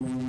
you